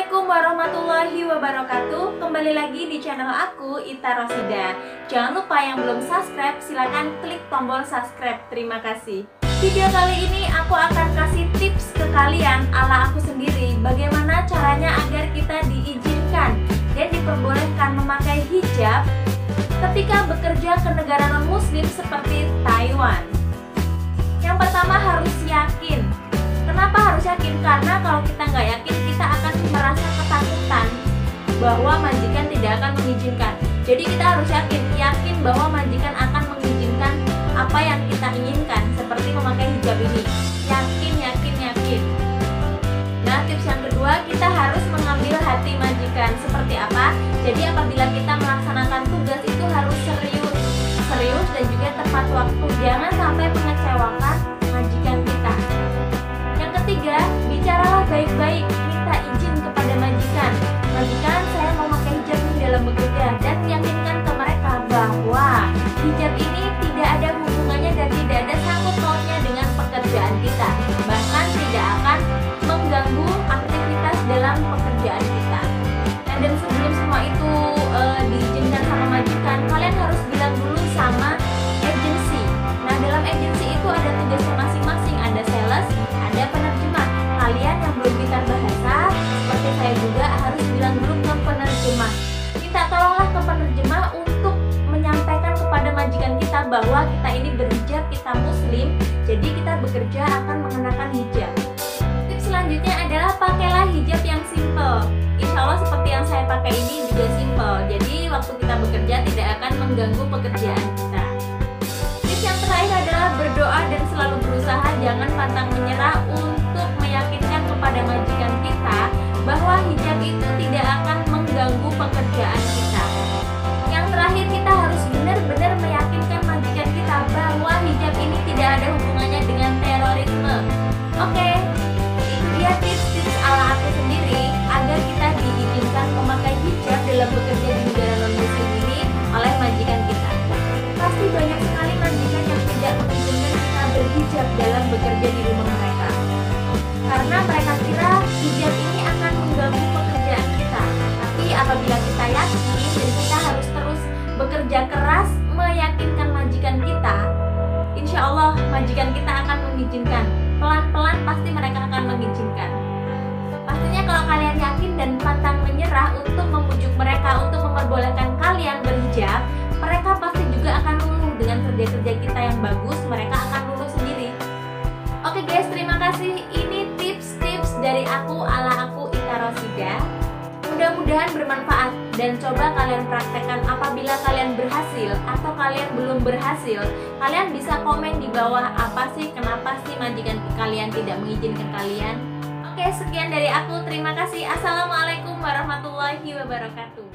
Assalamualaikum warahmatullahi wabarakatuh. Kembali lagi di channel aku Ita Rosida. Jangan lupa yang belum subscribe silahkan klik tombol subscribe. Terima kasih. Video kali ini aku akan kasih tips ke kalian ala aku sendiri Bagaimana caranya agar kita diizinkan dan diperbolehkan memakai hijab Ketika bekerja ke negara non-muslim seperti Taiwan bahwa majikan tidak akan mengizinkan. Jadi kita harus yakin, yakin bahwa majikan akan mengizinkan apa yang kita inginkan, seperti memakai hijab ini. Yakin, yakin, yakin. Nah, tips yang kedua, kita harus mengambil hati majikan. Seperti apa? Jadi apabila dalam pekerjaan kita. Nah, dan sebelum semua itu e, diizinkan sama majikan, kalian harus bilang dulu sama agensi. Nah, dalam agensi itu ada tugasnya masing-masing, ada sales, ada penerjemah. Kalian yang belum pintar bahasa, seperti saya juga harus bilang dulu ke penerjemah. Minta tolonglah ke penerjemah untuk menyampaikan kepada majikan kita bahwa kita ini berhijab, kita muslim, jadi kita bekerja akan mengenakan simple. Insya Allah seperti yang saya pakai ini juga simple. Jadi waktu kita bekerja tidak akan mengganggu pekerjaan kita. Tips yang terakhir adalah berdoa dan selalu berusaha jangan pantang menyerah untuk kasih. Ini tips-tips dari aku ala aku Ita Rosida. Mudah-mudahan bermanfaat dan coba kalian praktekkan apabila kalian berhasil atau kalian belum berhasil, kalian bisa komen di bawah apa sih kenapa sih majikan kalian tidak mengizinkan kalian. Oke, sekian dari aku. Terima kasih. Assalamualaikum warahmatullahi wabarakatuh.